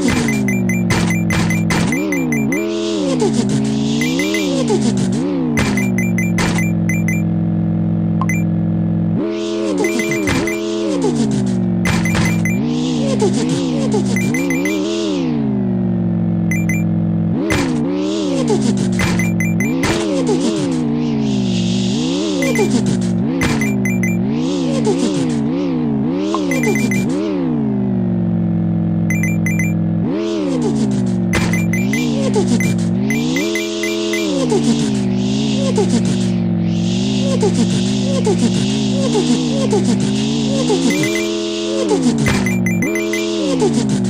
どどどどどどど Thank you.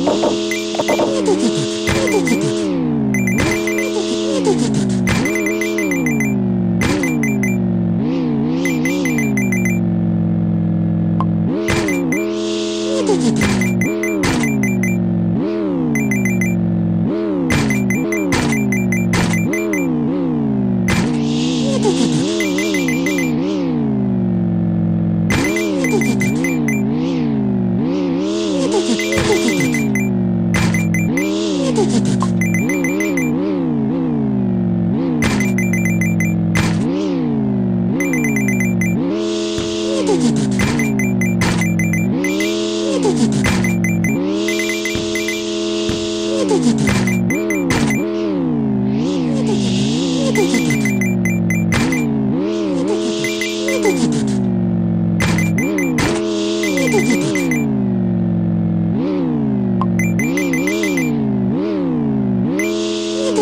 Ooh.